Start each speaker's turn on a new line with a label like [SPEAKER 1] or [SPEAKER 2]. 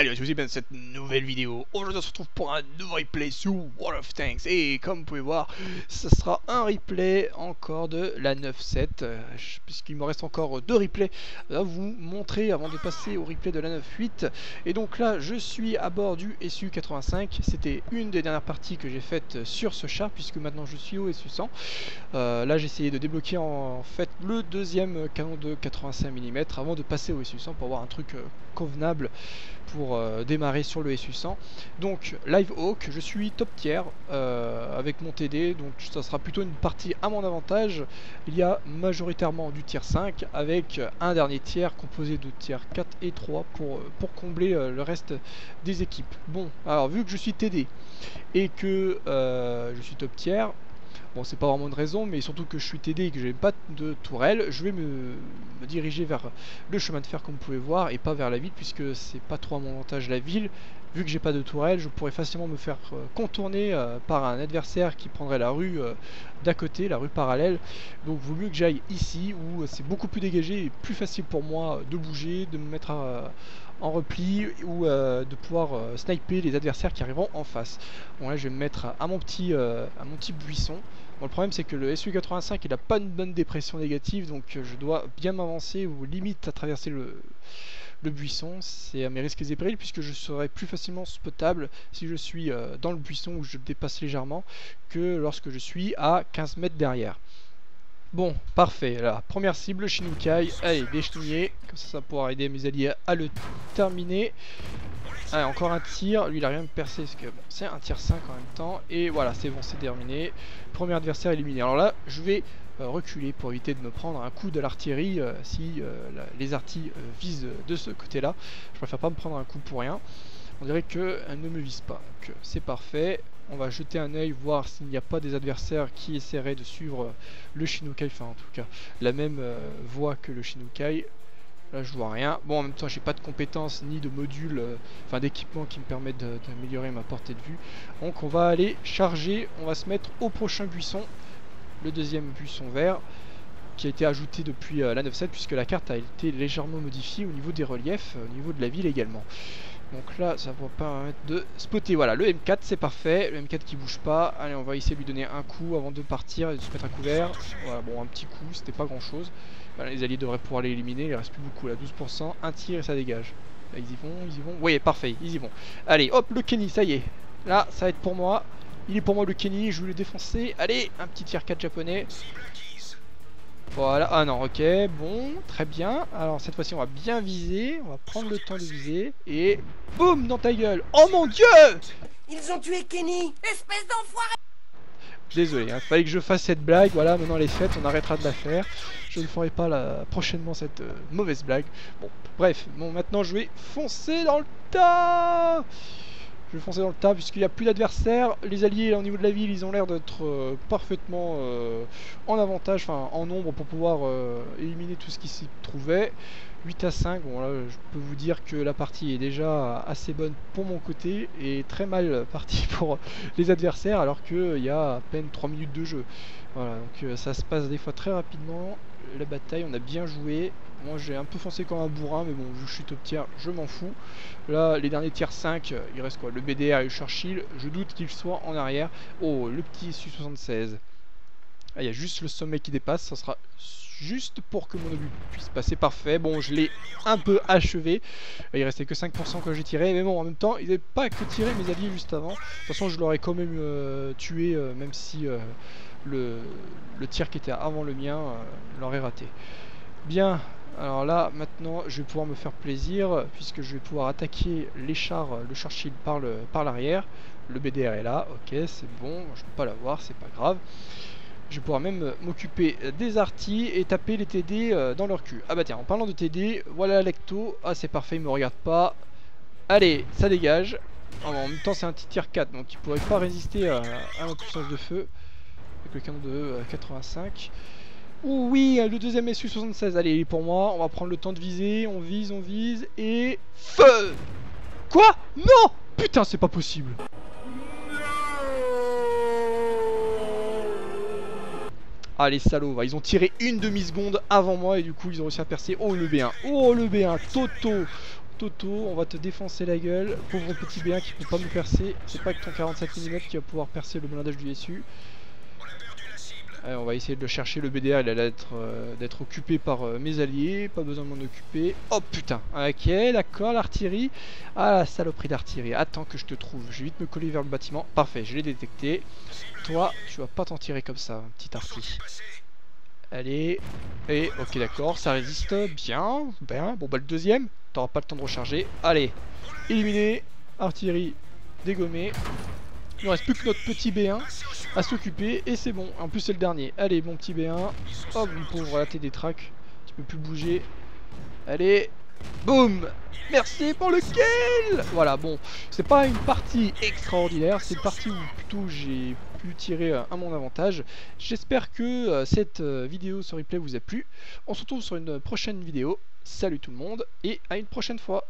[SPEAKER 1] Salut à tous et bienvenue dans cette nouvelle vidéo. Aujourd'hui on se retrouve pour un nouveau replay sur World of Tanks. Et comme vous pouvez voir, ce sera un replay encore de la 9.7. Euh, Puisqu'il me reste encore deux replays à vous montrer avant de passer au replay de la 9.8. Et donc là je suis à bord du SU-85. C'était une des dernières parties que j'ai faites sur ce char puisque maintenant je suis au SU-100. Euh, là j'ai essayé de débloquer en, fait le deuxième canon de 85 mm avant de passer au SU-100 pour avoir un truc euh, convenable pour euh, démarrer sur le SU100. Donc Live Hawk, je suis top tier euh, avec mon TD, donc ça sera plutôt une partie à mon avantage. Il y a majoritairement du tier 5 avec un dernier tiers composé de tier 4 et 3 pour, euh, pour combler le reste des équipes. Bon, alors vu que je suis TD et que je suis top tier, Bon, c'est pas vraiment une raison, mais surtout que je suis TD et que j'ai pas de tourelle, je vais me, diriger vers le chemin de fer comme vous pouvez voir et pas vers la ville puisque c'est pas trop à mon avantage la ville. Vu que j'ai pas de tourelle, je pourrais facilement me faire euh, contourner euh, par un adversaire qui prendrait la rue euh, d'à côté, la rue parallèle. Donc vaut mieux que j'aille ici où c'est beaucoup plus dégagé et plus facile pour moi de bouger, de me mettre en repli ou de pouvoir sniper les adversaires qui arriveront en face. Bon là je vais me mettre à mon petit, à mon petit buisson le problème c'est que le SU85 il a pas une bonne dépression négative donc je dois bien m'avancer ou limite à traverser le, buisson, c'est à mes risques et périls puisque je serai plus facilement spotable si je suis euh, dans le buisson où je dépasse légèrement que lorsque je suis à 15 mètres derrière. Bon, parfait. La première cible, Shinukai. Allez, déchenouiller. Comme ça, ça pouvoir aider mes alliés à le terminer. Allez, encore un tir. Lui, il a rien percé parce que bon, c'est un tir 5 en même temps. Et voilà, c'est bon, c'est terminé. Premier adversaire éliminé. Alors là, je vais euh, reculer pour éviter de me prendre un coup de l'artillerie euh, si euh, les artilles visent de ce côté-là. Je préfère pas me prendre un coup pour rien. On dirait qu'elle ne me vise pas. Donc c'est parfait. On va jeter un œil, voir s'il n'y a pas des adversaires qui essaieraient de suivre le Shinukai, enfin en tout cas la même voie que le Shinukai. Là je vois rien. Bon en même temps j'ai pas de compétences ni de modules, euh, enfin d'équipement qui me permettent d'améliorer ma portée de vue. Donc on va aller charger, on va se mettre au prochain buisson. Le deuxième buisson vert qui a été ajouté depuis euh, la 9.7 puisque la carte a été légèrement modifiée au niveau des reliefs, euh, au niveau de la ville également. Donc là, ça va pas permettre de spotter. Voilà, le M4, c'est parfait. Le M4 qui bouge pas. Allez, on va essayer de lui donner un coup avant de partir et de se mettre à couvert. Voilà, bon, un petit coup, c'était pas grand chose. les alliés devraient pouvoir l'éliminer. Il reste plus beaucoup là, 12%. Un tir et ça dégage. Là, ils y vont, ils y vont. Oui, parfait, ils y vont. Allez, hop, le Kenny, ça y est. Là, ça va être pour moi. Il est pour moi le Kenny, je vais le défoncer. Allez, un petit tir 4 japonais. Voilà, ah non, ok, bon, très bien. Alors cette fois-ci on va bien viser, on va prendre le temps de viser, et boum dans ta gueule. Oh mon dieu!
[SPEAKER 2] Ils ont tué Kenny. Espèce d'enfoiré.
[SPEAKER 1] Désolé, hein, fallait que je fasse cette blague, voilà, maintenant les fêtes, on arrêtera de la faire. Je ne ferai pas la... prochainement cette euh, mauvaise blague. Bon, bref, bon, maintenant je vais foncer dans le tas je vais foncer dans le tas puisqu'il n'y a plus d'adversaires. Les alliés au niveau de la ville, ils ont l'air d'être euh, parfaitement euh, en avantage, enfin en nombre pour pouvoir euh, éliminer tout ce qui s'y trouvait. 8 à 5, bon là je peux vous dire que la partie est déjà assez bonne pour mon côté et très mal partie pour les adversaires alors qu'il y a à peine 3 minutes de jeu. Voilà, donc ça se passe des fois très rapidement. La bataille, on a bien joué. Moi j'ai un peu foncé comme un bourrin, mais bon, vu que je suis top tier, je m'en fous. Là, les derniers tiers 5, euh, il reste quoi? Le BDR et le Churchill. Je doute qu'il soit en arrière. Oh, le petit Su-76. Ah, il y a juste le sommet qui dépasse. Ça sera juste pour que mon obus puisse passer. Parfait. Bon, je l'ai un peu achevé. Il restait que 5% quand j'ai tiré. Mais bon, en même temps, il n'avait pas que tiré mes alliés juste avant. De toute façon, je l'aurais quand même euh, tué, euh, même si le, le, tir qui était avant le mien l'aurait raté. Bien, alors là, maintenant, je vais pouvoir me faire plaisir, puisque je vais pouvoir attaquer les chars, le Churchill par l'arrière. Par le BDR est là, ok, c'est bon, je peux pas l'avoir, c'est pas grave. Je vais pouvoir même m'occuper des artis et taper les TD euh, dans leur cul. Ah bah tiens, en parlant de TD, voilà l'Ecto. Ah c'est parfait, il me regarde pas. Allez, ça dégage. en même temps, c'est un petit tir 4, donc il pourrait pas résister à, à ma puissance de feu. Avec le canon de 85. Euh, Ouh oui, le deuxième SU-76, allez, il est pour moi, on va prendre le temps de viser, on vise, on vise, et... Feu Quoi? Non Putain, c'est pas possible Ah les salauds, ils ont tiré une demi-seconde avant moi et du coup ils ont réussi à percer. Oh le B1, oh le B1, Toto Toto, on va te défoncer la gueule. Pauvre petit B1 qui peut pas me percer. C'est pas que ton 47 mm qui va pouvoir percer le blindage du SU. Allez, on va essayer de le chercher. Le BDR, il a l'air d'être occupé par euh, mes alliés. Pas besoin de m'en occuper. Oh putain. Ok, d'accord, l'artillerie. Ah, la saloperie d'artillerie. Attends que je te trouve. Je vais vite me coller vers le bâtiment. Parfait, je l'ai détecté. Toi, tu vas pas t'en tirer comme ça, petit arti. Allez. Et, ok, d'accord, ça résiste. Bien, bien. Bon, bah, le deuxième, t'auras pas le temps de recharger. Allez, éliminé. Artillerie dégommée. Il ne reste plus que notre petit B1 à s'occuper et c'est bon. En plus c'est le dernier. Allez mon petit B1. Oh mon pauvre t'es des tracks. Tu peux plus bouger. Allez. Boum Merci pour le kill Voilà bon. C'est pas une partie extraordinaire. C'est une partie où plutôt j'ai pu tirer à mon avantage. J'espère que euh, cette euh, vidéo sur replay vous a plu. On se retrouve sur une prochaine vidéo. Salut tout le monde et à une prochaine fois.